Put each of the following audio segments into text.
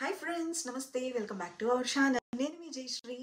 Hi friends నమస్తే welcome back to our channel నేను మీ జయశ్రీ.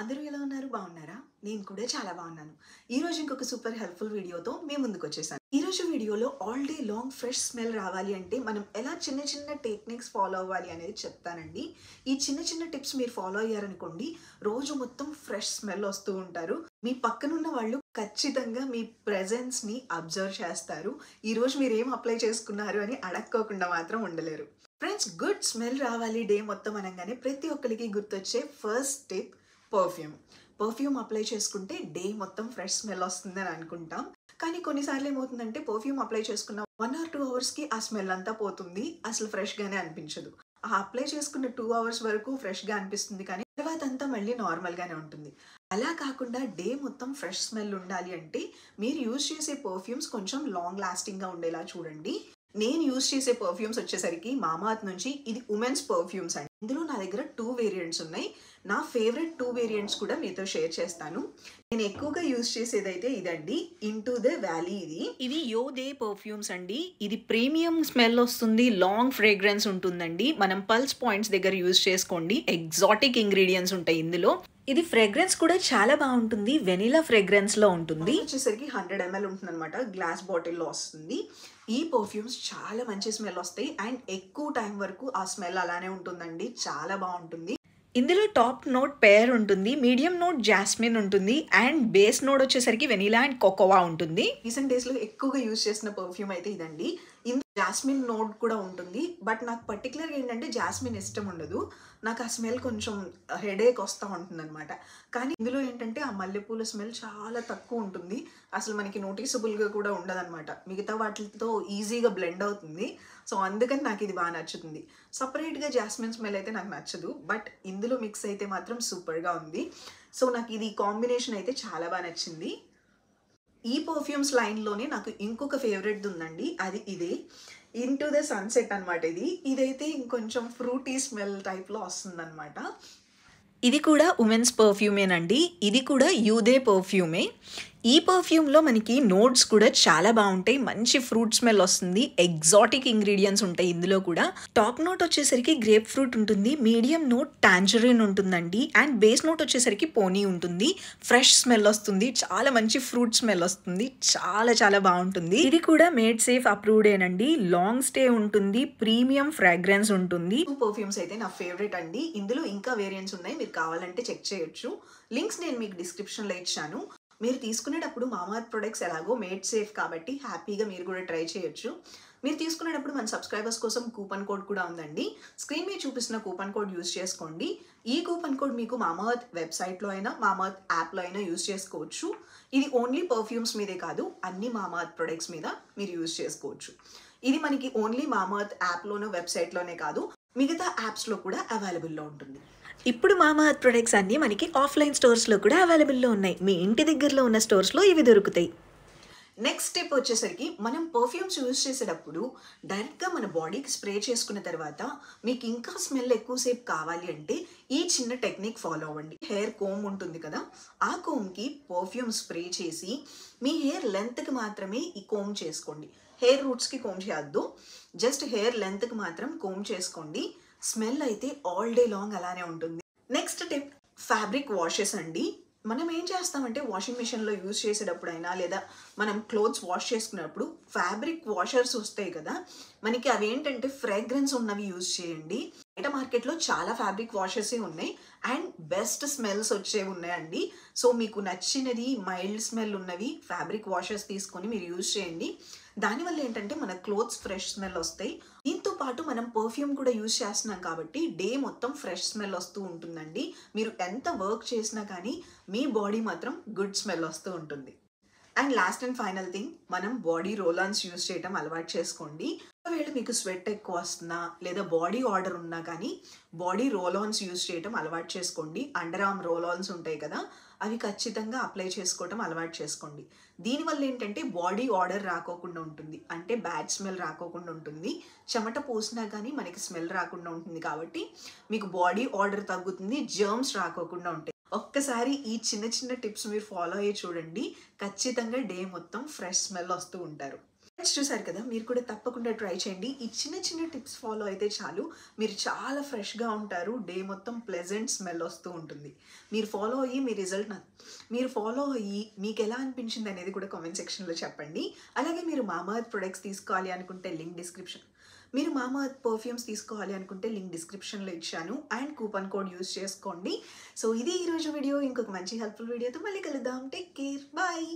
అందరూ ఎలా ఉన్నారు? బాగున్నారా? నేను కూడా చాలా బాగున్నాను. ఈ రోజు ఇంకొక సూపర్ హెల్ప్ఫుల్ వీడియోతో మేము ముందుకు వచ్చేసాను. ఈ రోజు వీడియోలో all day long fresh smell రావాలి అంటే మనం ఎలా చిన్న చిన్న టెక్నిక్స్ ఫాలో అవ్వాలి అనేది చెప్తానండి. ఈ చిన్న చిన్న టిప్స్ మీరు ఫాలో అయ్యారనుకోండి రోజు మొత్తం ఫ్రెష్ స్మెల్ వస్తూ ఉంటారు. మీ పక్కనున్న వాళ్ళు ఖచ్చితంగా మీ ప్రెజెన్స్ని అబ్జర్వ్ చేస్తారు. ఈరోజు మీరు ఏం అప్లై చేసుకున్నారు అని అడక్కోకుండా మాత్రం ఉండలేరు. ఫ్రెండ్స్ గుడ్ స్మెల్ రావాలి డే మొత్తం అనగానే ప్రతి ఒక్కరికి గుర్తొచ్చే first tip perfume perfume apply చేసుకుంటే డే మొత్తం ఫ్రెష్ స్మెల్ వస్తుందని అనుకుంటాం. కానీ కొన్నిసార్లు ఏమవుతుందంటే పర్ఫ్యూమ్ అప్లై చేసుకున్న వన్ ఆర్ టూ అవర్స్కి ఆ స్మెల్ అంతా పోతుంది. అసలు ఫ్రెష్గానే అనిపించదు. ఆ అప్లై చేసుకున్న టూ అవర్స్ వరకు ఫ్రెష్గా అనిపిస్తుంది కానీ తర్వాత అంతా మళ్ళీ నార్మల్గానే ఉంటుంది. అలా కాకుండా డే మొత్తం ఫ్రెష్ స్మెల్ ఉండాలి అంటే మీరు యూజ్ చేసే పర్ఫ్యూమ్స్ కొంచెం లాంగ్ లాస్టింగ్గా ఉండేలా చూడండి. నేను యూజ్ చేసే పర్ఫ్యూమ్స్ వచ్చేసరికి మామాత్ నుంచి ఇది ఉమెన్స్ పర్ఫ్యూమ్స్ అండి. ఇందులో నా దగ్గర టూ వేరియంట్స్ ఉన్నాయి. నా ఫేవరెట్ టూ వేరియంట్స్ కూడా మీతో షేర్ చేస్తాను. నేను ఎక్కువగా యూజ్ చేసేదైతే ఇదండి. ఇన్ టు ద వ్యాలీ ఇది. ఇది యో దే పర్ఫ్యూమ్స్ అండి. ఇది ప్రీమియం స్మెల్ వస్తుంది. లాంగ్ ఫ్రేగ్రెన్స్ ఉంటుందండి. మనం పల్స్ పాయింట్స్ దగ్గర యూజ్ చేసుకోండి. ఎగ్జాటిక్ ఇంగ్రీడియంట్స్ ఉంటాయి ఇందులో. ఇది ఫ్రేగ్రెన్స్ కూడా చాలా బాగుంటుంది. వెనిలా ఫ్రేగ్రెన్స్లో ఉంటుంది. వచ్చేసరికి హండ్రెడ్ ఎంఎల్ ఉంటుంది అనమాట గ్లాస్ బాటిల్లో వస్తుంది. ఈ పర్ఫ్యూమ్స్ చాలా మంచి స్మెల్ వస్తాయి. అండ్ ఎక్కువ టైం వరకు ఆ స్మెల్ అలానే ఉంటుందండి. చాలా బాగుంటుంది. ఇందులో టాప్ నోట్ పేర్ ఉంటుంది మీడియం నోట్ జాస్మిన్ ఉంటుంది అండ్ బేస్ నోట్ వచ్చేసరికి వెనీలా అండ్ కోకోవా ఉంటుంది. రీసెంట్ డేస్లో ఎక్కువగా యూజ్ చేసిన పర్ఫ్యూమ్ అయితే ఇదండి. జాస్మిన్ నోట్ కూడా ఉంటుంది. బట్ నాకు పర్టికులర్గా ఏంటంటే జాస్మిన్ ఇష్టం ఉండదు. నాకు ఆ స్మెల్ కొంచెం హెడేక్ వస్తూ ఉంటుంది అనమాట కానీ ఇందులో ఏంటంటే ఆ మల్లెపూల స్మెల్ చాలా తక్కువ ఉంటుంది. అసలు మనకి నోటీసబుల్గా కూడా ఉండదన్నమాట. మిగతా వాటితో ఈజీగా బ్లెండ్ అవుతుంది. సో అందుకని నాకు ఇది బాగా నచ్చుతుంది. సపరేట్గా జాస్మిన్ స్మెల్ అయితే నాకు నచ్చదు. బట్ ఇందులో మిక్స్ అయితే మాత్రం సూపర్గా ఉంది. సో నాకు ఇది కాంబినేషన్ అయితే చాలా బాగా నచ్చింది. ఈ పర్ఫ్యూమ్స్ లైన్లోనే నాకు ఇంకొక ఫేవరెట్ ఉందండి. అది ఇదే. ఇన్ టు ద సన్సెట్ అనమాట ఇది. ఇదైతే ఇంకొంచెం ఫ్రూటీ స్మెల్ టైప్లో వస్తుందన్నమాట. ఇది కూడా ఉమెన్స్ పర్ఫ్యూమేనండి ఇది కూడా యూదే పర్ఫ్యూమే ఈ పర్ఫ్యూమ్లో మనకి నోట్స్ కూడా చాలా బాగుంటాయి. మంచి ఫ్రూట్ స్మెల్ వస్తుంది. ఎగ్జాటిక్ ఇంగ్రీడియంట్స్ ఉంటాయి ఇందులో కూడా. టాప్ నోట్ వచ్చేసరికి గ్రేప్ ఫ్రూట్ ఉంటుంది. మీడియం నోట్ టాంజరిన్ ఉంటుందండి. అండ్ బేస్ నోట్ వచ్చేసరికి పోనీ ఉంటుంది. ఫ్రెష్ స్మెల్ వస్తుంది. చాలా మంచి ఫ్రూట్ స్మెల్ వస్తుంది. చాలా చాలా బాగుంటుంది. ఇది కూడా మేడ్ సేఫ్ అప్రూవ్డ్ ఏనండి. లాంగ్ స్టే ఉంటుంది. ప్రీమియం ఫ్రాగ్రెన్స్ ఉంటుంది. పర్ఫ్యూమ్స్ అయితే నా ఫేవరెట్ అండి. ఇందులో ఇంకా వేరియంట్స్ ఉన్నాయి. మీరు కావాలంటే చెక్ చేయొచ్చు. లింక్స్ నేను మీకు డిస్క్రిప్షన్లో ఇచ్చాను. మీరు తీసుకునేటప్పుడు మామాత్ ప్రొడక్ట్స్ ఎలాగో మేడ్ సేఫ్ కాబట్టి హ్యాపీగా మీరు కూడా ట్రై చేయొచ్చు. మీరు తీసుకునేటప్పుడు మన సబ్స్క్రైబర్స్ కోసం కూపన్ కోడ్ కూడా ఉందండి. స్క్రీన్ మీద చూపిస్తున్న కూపన్ కోడ్ యూస్ చేసుకోండి. ఈ కూపన్ కోడ్ మీకు మామాత్ వెబ్సైట్లో అయినా మామర్త్ యాప్లో అయినా యూస్ చేసుకోవచ్చు. ఇది ఓన్లీ పర్ఫ్యూమ్స్ మీదే కాదు అన్ని మామర్త్ ప్రొడక్ట్స్ మీద మీరు యూస్ చేసుకోవచ్చు. ఇది మనకి ఓన్లీ మామర్త్ యాప్లోనో వెబ్సైట్లోనే కాదు మిగతా యాప్స్లో కూడా అవైలబుల్లో ఉంటుంది. ఇప్పుడు మామాత్ ప్రొడక్ట్స్ అన్నీ మనకి ఆఫ్లైన్ స్టోర్స్లో కూడా అవైలబుల్లో ఉన్నాయి. మీ ఇంటి దగ్గరలో ఉన్న స్టోర్స్లో ఇవి దొరుకుతాయి. నెక్స్ట్ స్టెప్ వచ్చేసరికి మనం పర్ఫ్యూమ్స్ యూజ్ చేసేటప్పుడు డైరెక్ట్గా మన బాడీకి స్ప్రే చేసుకున్న తర్వాత మీకు ఇంకా స్మెల్ ఎక్కువసేపు కావాలి అంటే ఈ చిన్న టెక్నిక్ ఫాలో అవ్వండి. హెయిర్ కోమ్ ఉంటుంది కదా ఆ కోమ్కి పర్ఫ్యూమ్ స్ప్రే చేసి మీ హెయిర్ లెంత్కి మాత్రమే ఈ కోమ్ చేసుకోండి. హెయిర్ రూట్స్కి కోమ్ చేయొద్దు జస్ట్ హెయిర్ లెంత్కి మాత్రం కోమ్ చేసుకోండి. స్మెల్ అయితే ఆల్ డే లాంగ్ అలానే ఉంటుంది. నెక్స్ట్ టిప్ ఫ్యాబ్రిక్ వాషెస్ అండి. మనం ఏం చేస్తామంటే వాషింగ్ మిషన్లో యూజ్ చేసేటప్పుడైనా లేదా మనం క్లోత్స్ వాష్ చేసుకున్నప్పుడు ఫ్యాబ్రిక్ వాషర్స్ వస్తాయి కదా మనకి అవి ఏంటంటే ఫ్రేగ్రెన్స్ ఉన్నవి యూజ్ చేయండి. బయట మార్కెట్లో చాలా ఫ్యాబ్రిక్ వాషెస్ ఉన్నాయి అండ్ బెస్ట్ స్మెల్స్ వచ్చేవి ఉన్నాయండి. సో మీకు నచ్చినది మైల్డ్ స్మెల్ ఉన్నవి ఫ్యాబ్రిక్ వాషెస్ తీసుకొని మీరు యూజ్ చేయండి. దానివల్ల ఏంటంటే మన క్లోత్స్ ఫ్రెష్ స్మెల్ వస్తాయి. దీంతో పాటు మనం పర్ఫ్యూమ్ కూడా యూజ్ చేస్తున్నాం కాబట్టి డే మొత్తం ఫ్రెష్ స్మెల్ వస్తూ ఉంటుందండి. మీరు ఎంత వర్క్ చేసినా కానీ మీ బాడీ మాత్రం గుడ్ స్మెల్ వస్తూ ఉంటుంది. And last and final thing మనం బాడీ రోలాన్స్ యూజ్ చేయడం అలవాటు చేసుకోండి. ఒకవేళ మీకు స్వెట్ ఎక్కువ వస్తున్నా లేదా బాడీ ఆర్డర్ ఉన్నా కానీ బాడీ రోలాన్స్ యూజ్ చేయడం అలవాటు చేసుకోండి. అండర్ ఆర్మ్ రోలాన్స్ ఉంటాయి కదా అవి ఖచ్చితంగా అప్లై చేసుకోవటం అలవాటు చేసుకోండి. దీనివల్ల ఏంటంటే బాడీ ఆర్డర్ రాకోకుండా ఉంటుంది. అంటే బ్యాడ్ స్మెల్ రాకోకుండా ఉంటుంది. చెమట పోసినా కానీ మనకి స్మెల్ రాకుండా ఉంటుంది కాబట్టి మీకు బాడీ ఆర్డర్ తగ్గుతుంది జర్మ్స్ రాకోకుండా ఉంటాయి. ఒక్కసారి ఈ చిన్న చిన్న టిప్స్ మీరు ఫాలో అయ్యి చూడండి. ఖచ్చితంగా డే మొత్తం ఫ్రెష్ స్మెల్ వస్తూ ఉంటారు. చూసారు కదా మీరు కూడా తప్పకుండా ట్రై చేయండి. ఈ చిన్న చిన్న టిప్స్ ఫాలో అయితే చాలు. మీరు చాలా ఫ్రెష్గా ఉంటారు. డే మొత్తం ప్లెజెంట్ స్మెల్ వస్తూ ఉంటుంది. మీరు ఫాలో అయ్యి మీ రిజల్ట్ మీరు ఫాలో అయ్యి మీకు ఎలా అనిపించింది అనేది కూడా కామెంట్ సెక్షన్లో చెప్పండి. అలాగే మీరు మామాత్ ప్రొడక్ట్స్ తీసుకోవాలి అనుకుంటే లింక్ డిస్క్రిప్షన్ మీరు మామాత్ పర్ఫ్యూమ్స్ తీసుకోవాలి అనుకుంటే లింక్ డిస్క్రిప్షన్లో ఇచ్చాను అండ్ కూపన్ కోడ్ యూస్ చేసుకోండి. సో ఇది ఈరోజు వీడియో ఇంకొక మంచి హెల్ప్ఫుల్ వీడియోతో మళ్ళీ కలుద్దాం. Take care bye